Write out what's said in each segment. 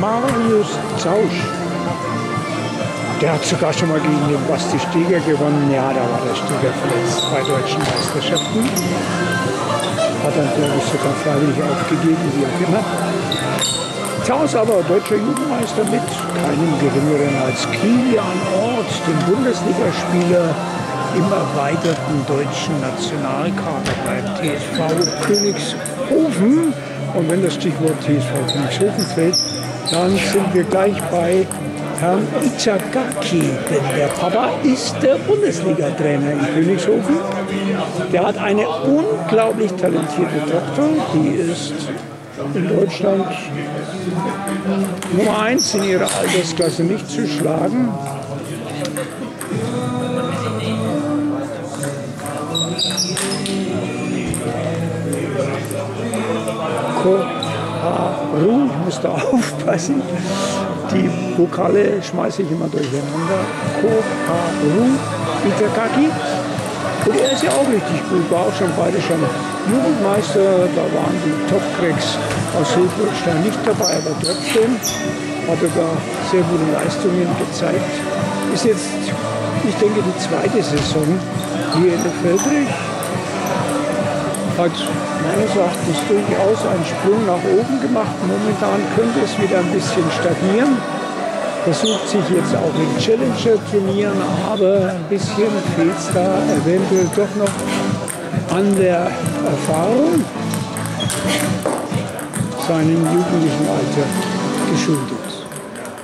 Marius Zausch. Der hat sogar schon mal gegen den Basti Steger gewonnen. Ja, da war der Steger verletzt bei deutschen Meisterschaften. Hat dann, glaube ich, sogar freiwillig aufgegeben, wie auch immer. Zaus aber deutscher Jugendmeister mit keinem geringeren als Kilian Ort, dem Bundesligaspieler im erweiterten deutschen Nationalkader beim TSV Königshofen. Und wenn das Stichwort TSV Königshofen fällt, dann sind wir gleich bei Herrn Ichagaki, denn der Papa ist der Bundesliga-Trainer in Königshofen. Der hat eine unglaublich talentierte Tochter, die ist in Deutschland Nummer eins in ihrer Altersklasse nicht zu schlagen. Koharu, ich muss da aufpassen. Die Vokale schmeiße ich immer durcheinander. Koharu Itakaki. Und er ist ja auch richtig gut, war auch schon beide schon Jugendmeister. Da waren die Top-Cracks aus Hilfstein nicht dabei, aber trotzdem hat er da sehr gute Leistungen gezeigt. Ist jetzt, ich denke, die zweite Saison hier in der Feldrich hat meines Erachtens durchaus einen Sprung nach oben gemacht. Momentan könnte es wieder ein bisschen stagnieren. Versucht sich jetzt auch in Challenger-Turnieren, aber ein bisschen fehlt es da eventuell doch noch an der Erfahrung seinem jugendlichen Alter geschuldet.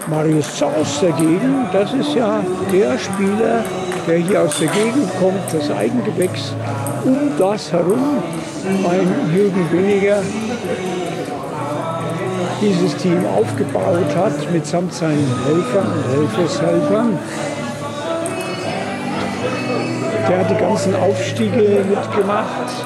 Marius Zaus dagegen, das ist ja der Spieler, der hier aus der Gegend kommt, das Eigengewächs, um das herum mein Jürgen Weniger dieses Team aufgebaut hat, mitsamt seinen Helfern und Helfershelfern. Der hat die ganzen Aufstiege mitgemacht.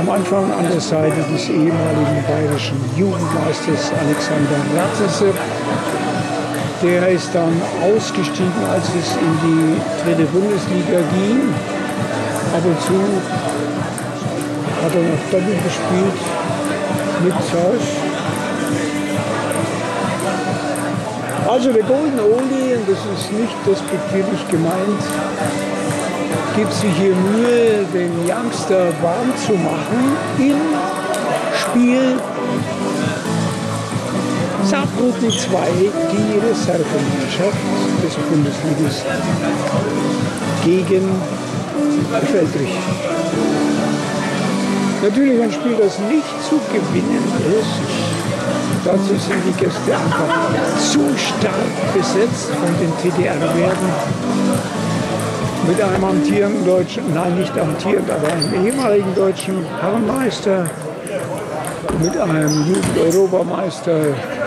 Am Anfang an der Seite des ehemaligen bayerischen Jugendmeisters Alexander Ratzese. Der ist dann ausgestiegen, als es in die dritte Bundesliga ging. Ab und zu hat er noch Doppel gespielt mit Zeus. Also der Golden Oldie, und das ist nicht despektierlich gemeint, gibt sich hier Mühe, den Youngster warm zu machen im Spiel Saarbrücken 2, die Reservemannschaft des Bundesligas gegen Feldrich. Natürlich ein Spiel, das nicht zu gewinnen ist. Dazu sind die Gäste einfach zu stark besetzt von den TDR-Werten. Mit einem amtierenden deutschen, nein nicht amtierend, aber einem ehemaligen deutschen Herrenmeister, mit einem Jugend-Europameister,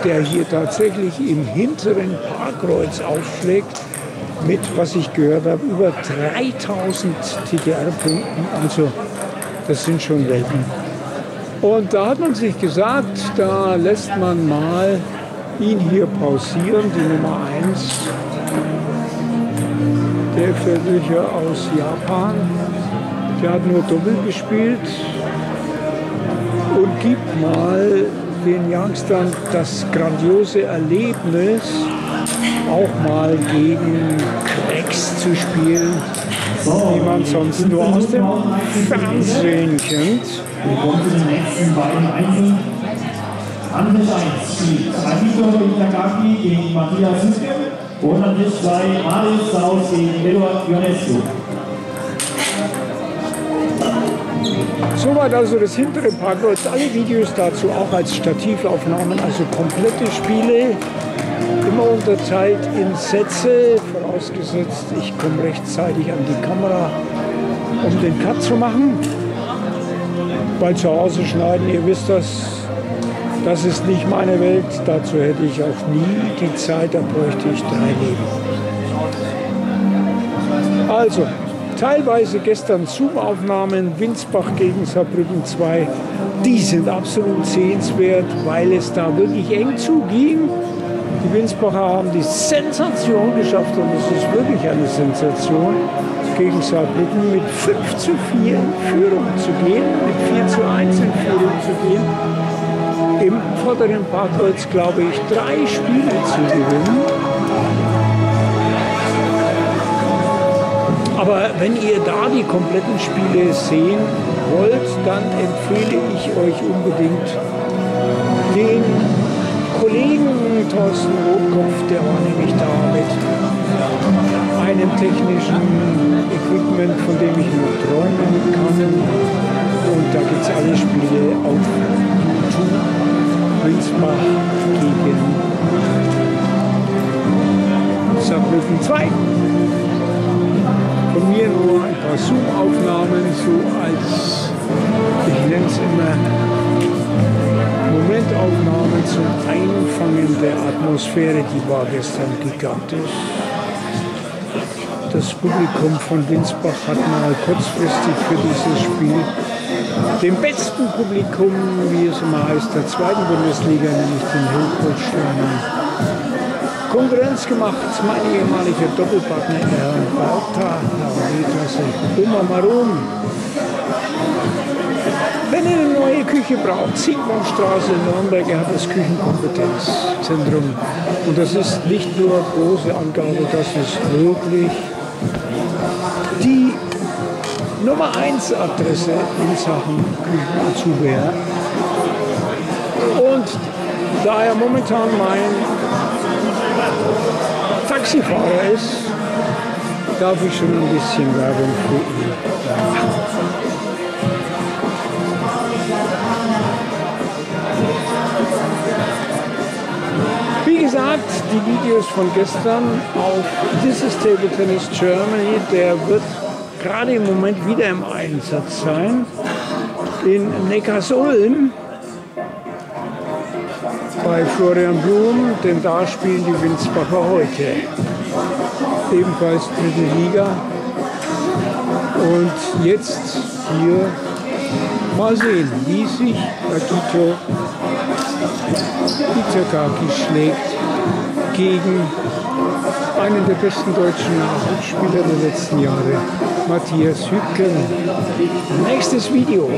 der hier tatsächlich im hinteren Parkkreuz aufschlägt, mit, was ich gehört habe, über 3000 TDR-Punkten. Also das sind schon Welten. Und da hat man sich gesagt, da lässt man mal ihn hier pausieren, die Nummer 1, der Verlöcher aus Japan. Der hat nur Doppel gespielt und gibt mal den Youngstern das grandiose Erlebnis, auch mal gegen Cracks zu spielen, die man sonst nur aus dem Fernsehen kennt. Willkommen zu den nächsten beiden Einzeln. An Tisch 1 spielt Akito Itagaki gegen Matthias Hüske und an Tisch 2 Marius Saus gegen Eduard Ionescu. Soweit also das hintere Parkplatz. Alle Videos dazu auch als Stativaufnahmen, also komplette Spiele, immer unterteilt in Sätze, vorausgesetzt ich komme rechtzeitig an die Kamera, um den Cut zu machen. Weil zu Hause schneiden, ihr wisst das, das ist nicht meine Welt. Dazu hätte ich auch nie die Zeit, da bräuchte ich drei Leben. Also, teilweise gestern Zoom-Aufnahmen, Winsbach gegen Saarbrücken 2, die sind absolut sehenswert, weil es da wirklich eng zuging. Die Winsbacher haben die Sensation geschafft und es ist wirklich eine Sensation, gegen Saarbrücken mit 5 zu 4 in Führung zu gehen, mit 4 zu 1 in Führung zu gehen im vorderen Parkholz, glaube ich, drei Spiele zu gewinnen. Aber wenn ihr da die kompletten Spiele sehen wollt, dann empfehle ich euch unbedingt den Kollegen Thorsten Rotkopf, der war nämlich da mit einem technischen Equipment, von dem ich nur träumen kann. Und da gibt es alle Spiele auf YouTube. Winsbach gegen Saarbrücken 2. Von mir nur ein paar Zoom-Aufnahmen, so als, ich nenne es immer, Momentaufnahmen zum Einfangen der Atmosphäre, die war gestern gigantisch. Das Publikum von Winsbach hat mal kurzfristig für dieses Spiel dem besten Publikum, wie es immer heißt, der zweiten Bundesliga, nämlich den Hochholsteinen, Konkurrenz gemacht. Mein ehemaliger Doppelpartner Herr Bauta, Herr Oma Marum. Wenn ihr eine neue Küche braucht, Siegmannstraße in Nürnberg hat das Küchenkompetenzzentrum. Und das ist nicht nur große Angabe, das ist wirklich die Nummer 1 Adresse in Sachen Küchenzubehör. Und da er momentan mein Taxifahrer ist, darf ich schon ein bisschen Werbung für ihn machen. Wie gesagt, die Videos von gestern auf This is Table Tennis Germany, der wird gerade im Moment wieder im Einsatz sein. In Neckarsulm bei Florian Blum, denn da spielen die Winsbacher heute. Ebenfalls dritte Liga. Und jetzt hier mal sehen, wie sich Akito Itakaki schlägt gegen einen der besten deutschen Nachwuchsspieler der letzten Jahre, Matthias Hücken. Nächstes Video.